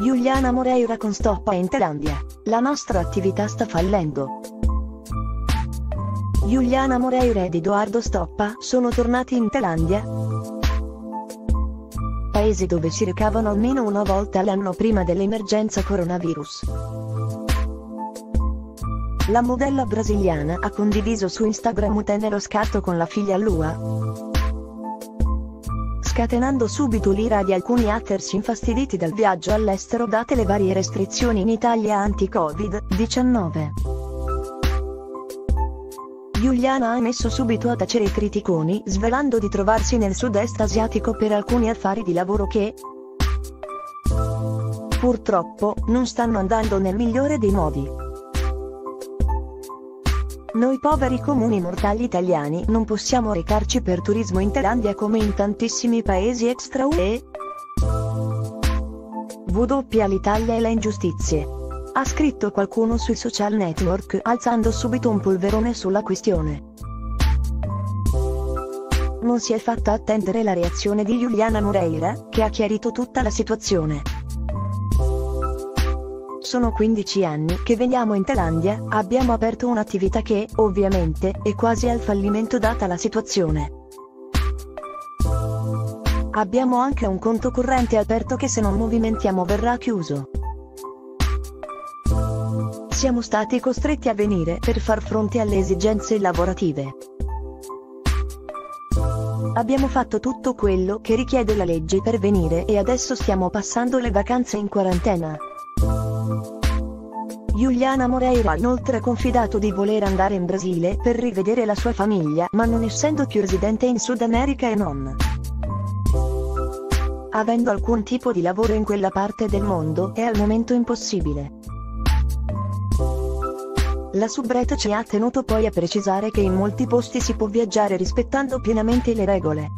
Giuliana Moreira con stoppa in Thailandia. La nostra attività sta fallendo. Giuliana Moreira ed Edoardo Stoppa sono tornati in Thailandia, paese dove si recavano almeno una volta all'anno prima dell'emergenza coronavirus. La modella brasiliana ha condiviso su Instagram un tenero scatto con la figlia Lua, scatenando subito l'ira di alcuni hackers infastiditi dal viaggio all'estero date le varie restrizioni in Italia anti-Covid-19. Giuliana ha messo subito a tacere i criticoni, svelando di trovarsi nel sud-est asiatico per alcuni affari di lavoro che, purtroppo, non stanno andando nel migliore dei modi. Noi poveri comuni mortali italiani non possiamo recarci per turismo in Thailandia come in tantissimi paesi extra UE. W l'Italia e le ingiustizie ha scritto qualcuno sui social network alzando subito un polverone sulla questione. Non si è fatta attendere la reazione di Giuliana Moreira, che ha chiarito tutta la situazione. Sono 15 anni che veniamo in Thailandia, abbiamo aperto un'attività che, ovviamente, è quasi al fallimento data la situazione. Abbiamo anche un conto corrente aperto che se non movimentiamo verrà chiuso siamo stati costretti a venire per far fronte alle esigenze lavorative. Abbiamo fatto tutto quello che richiede la legge per venire e adesso stiamo passando le vacanze in quarantena. Giuliana Moreira inoltre ha confidato di voler andare in Brasile per rivedere la sua famiglia ma non essendo più residente in Sud America e non avendo alcun tipo di lavoro in quella parte del mondo è al momento impossibile. La Subrete ha tenuto poi a precisare che in molti posti si può viaggiare rispettando pienamente le regole.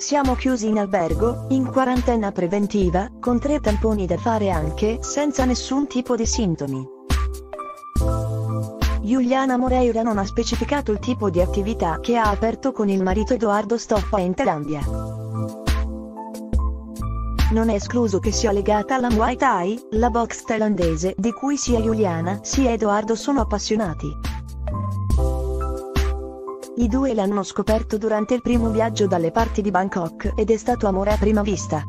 Siamo chiusi in albergo, in quarantena preventiva, con tre tamponi da fare anche, senza nessun tipo di sintomi. Giuliana Moreira non ha specificato il tipo di attività che ha aperto con il marito Edoardo Stoppa in Thailandia. Non è escluso che sia legata alla Muay Thai, la box thailandese, di cui sia Juliana sia Edoardo sono appassionati. I due l'hanno scoperto durante il primo viaggio dalle parti di Bangkok ed è stato amore a prima vista.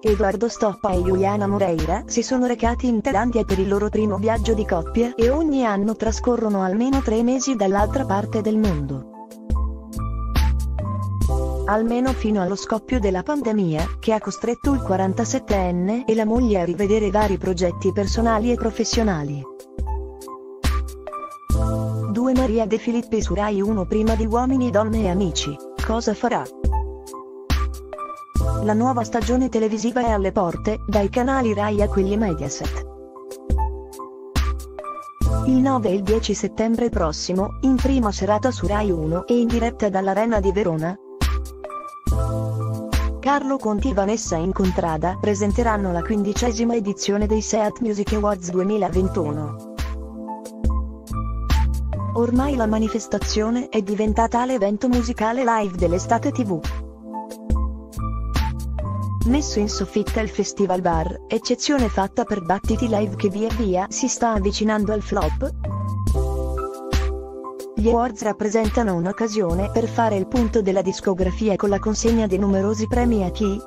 Edoardo Stoppa e Juliana Moreira si sono recati in Thailandia per il loro primo viaggio di coppia e ogni anno trascorrono almeno tre mesi dall'altra parte del mondo almeno fino allo scoppio della pandemia, che ha costretto il 47enne e la moglie a rivedere vari progetti personali e professionali. 2 Maria De Filippi su Rai 1 prima di Uomini, Donne e Amici. Cosa farà? La nuova stagione televisiva è alle porte, dai canali Rai a quelli Mediaset. Il 9 e il 10 settembre prossimo, in prima serata su Rai 1 e in diretta dall'Arena di Verona, Carlo Conti e Vanessa Incontrada presenteranno la quindicesima edizione dei Seat Music Awards 2021. Ormai la manifestazione è diventata l'evento musicale live dell'estate TV. Messo in soffitta il Festival Bar, eccezione fatta per battiti live che via via si sta avvicinando al flop, gli awards rappresentano un'occasione per fare il punto della discografia con la consegna di numerosi premi a chi,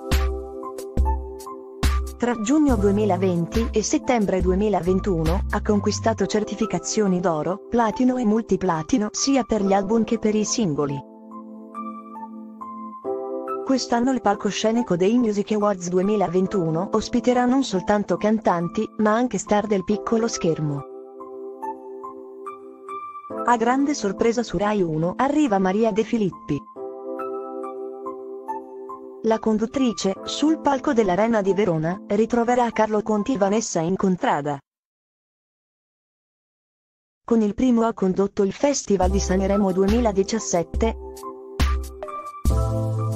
tra giugno 2020 e settembre 2021, ha conquistato certificazioni d'oro, platino e multiplatino sia per gli album che per i singoli. Quest'anno il palcoscenico dei Music Awards 2021 ospiterà non soltanto cantanti, ma anche star del piccolo schermo. A grande sorpresa su Rai 1 arriva Maria De Filippi. La conduttrice, sul palco dell'Arena di Verona, ritroverà Carlo Conti e Vanessa Incontrada. Con il primo ha condotto il Festival di Sanremo 2017,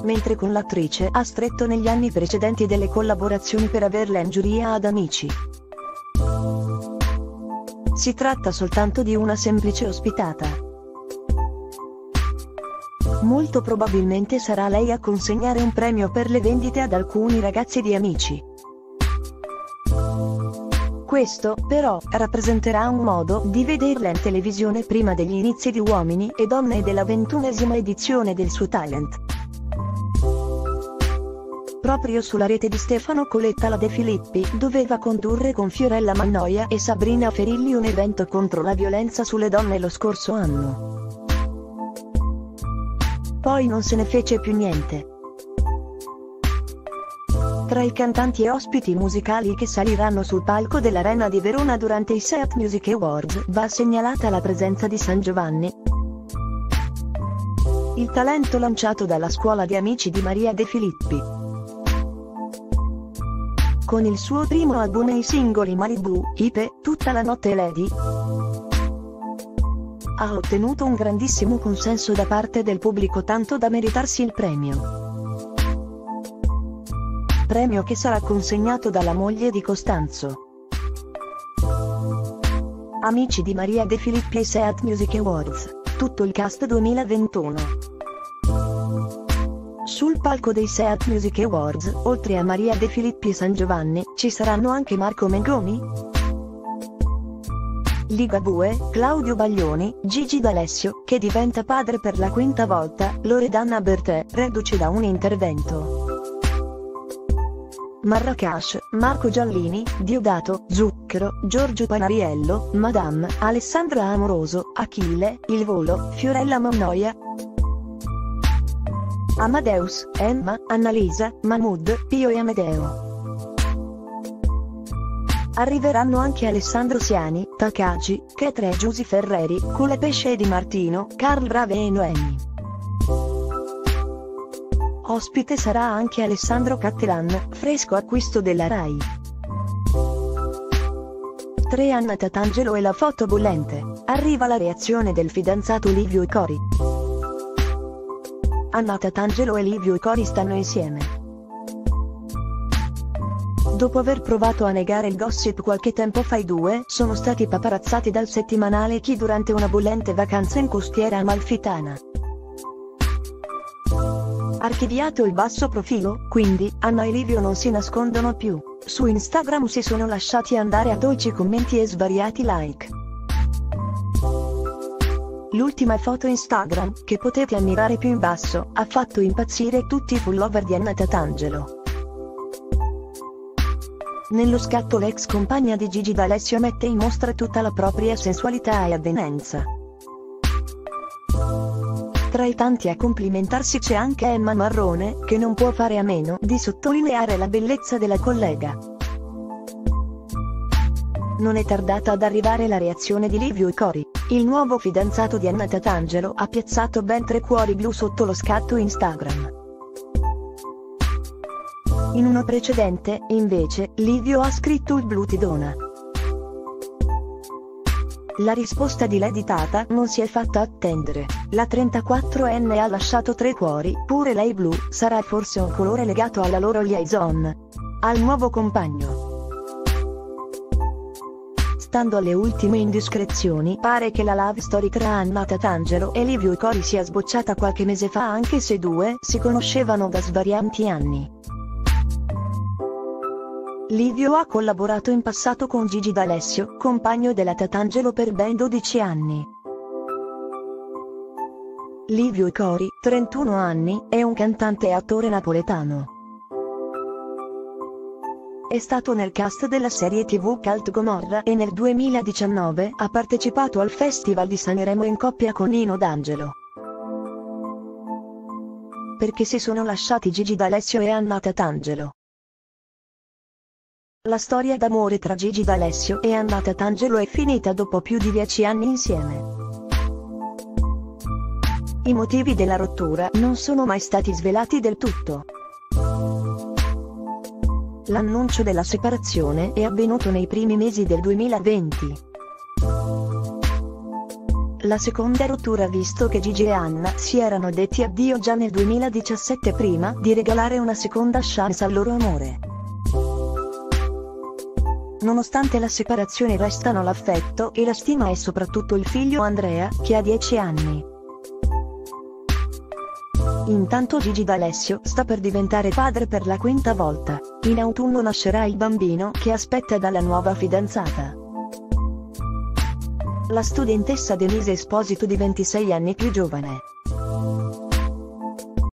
mentre con l'attrice ha stretto negli anni precedenti delle collaborazioni per averla in giuria ad Amici. Si tratta soltanto di una semplice ospitata. Molto probabilmente sarà lei a consegnare un premio per le vendite ad alcuni ragazzi di amici. Questo, però, rappresenterà un modo di vederla in televisione prima degli inizi di Uomini e Donne della ventunesima edizione del suo talent. Proprio sulla rete di Stefano Coletta la De Filippi doveva condurre con Fiorella Mannoia e Sabrina Ferilli un evento contro la violenza sulle donne lo scorso anno. Poi non se ne fece più niente. Tra i cantanti e ospiti musicali che saliranno sul palco dell'Arena di Verona durante i Seat Music Awards va segnalata la presenza di San Giovanni. Il talento lanciato dalla scuola di amici di Maria De Filippi. Con il suo primo album e i singoli Malibu, Ipe, Tutta la notte Lady, ha ottenuto un grandissimo consenso da parte del pubblico tanto da meritarsi il premio premio che sarà consegnato dalla moglie di Costanzo. Amici di Maria De Filippi e Seat Music Awards, tutto il cast 2021. Sul palco dei Seat Music Awards, oltre a Maria De Filippi e San Giovanni, ci saranno anche Marco Mengoni, Ligabue, Claudio Baglioni, Gigi D'Alessio, che diventa padre per la quinta volta, Loredana Bertè, reduce da un intervento. Marracash, Marco Giallini, Diodato, Zucchero, Giorgio Panariello, Madame, Alessandra Amoroso, Achille, Il Volo, Fiorella Mannoia, Amadeus, Emma, Annalisa, Mahmood, Pio e Amedeo. Arriveranno anche Alessandro Siani, Takagi, Ketre Giusi Ferreri, Cule Pesce e Di Martino, Carl Brave e Noemi. Ospite sarà anche Alessandro Cattelan, fresco acquisto della RAI. 3 Anna Tatangelo e la foto bollente. Arriva la reazione del fidanzato Livio e Cori. Anna Tatangelo e Livio e Cori stanno insieme. Dopo aver provato a negare il gossip qualche tempo fa i due sono stati paparazzati dal settimanale Chi durante una bollente vacanza in costiera amalfitana. Archiviato il basso profilo, quindi, Anna e Livio non si nascondono più. Su Instagram si sono lasciati andare a dolci commenti e svariati like. L'ultima foto Instagram, che potete ammirare più in basso, ha fatto impazzire tutti i follower di Anna Tatangelo. Nello scatto l'ex compagna di Gigi D'Alessio mette in mostra tutta la propria sensualità e avvenenza. Tra i tanti a complimentarsi c'è anche Emma Marrone, che non può fare a meno di sottolineare la bellezza della collega. Non è tardata ad arrivare la reazione di Livio e Cori. Il nuovo fidanzato di Anna Tatangelo ha piazzato ben tre cuori blu sotto lo scatto Instagram. In uno precedente, invece, Livio ha scritto il blu ti dona. La risposta di Lady Tata non si è fatta attendere. La 34enne ha lasciato tre cuori, pure lei blu, sarà forse un colore legato alla loro liaison. Al nuovo compagno. Stando alle ultime indiscrezioni, pare che la love story tra Anna Tatangelo e Livio Cori sia sbocciata qualche mese fa anche se due si conoscevano da svarianti anni. Livio ha collaborato in passato con Gigi D'Alessio, compagno della Tatangelo per ben 12 anni. Livio Cori, 31 anni, è un cantante e attore napoletano. È stato nel cast della serie tv Cult Gomorra e nel 2019 ha partecipato al Festival di Sanremo in coppia con Nino D'Angelo. Perché si sono lasciati Gigi D'Alessio e Anna Tatangelo. La storia d'amore tra Gigi D'Alessio e Anna Tatangelo è finita dopo più di dieci anni insieme. I motivi della rottura non sono mai stati svelati del tutto. L'annuncio della separazione è avvenuto nei primi mesi del 2020. La seconda rottura visto che Gigi e Anna si erano detti addio già nel 2017 prima di regalare una seconda chance al loro amore. Nonostante la separazione restano l'affetto e la stima e soprattutto il figlio Andrea, che ha 10 anni. Intanto Gigi D'Alessio sta per diventare padre per la quinta volta. In autunno nascerà il bambino che aspetta dalla nuova fidanzata. La studentessa Denise Esposito di 26 anni più giovane,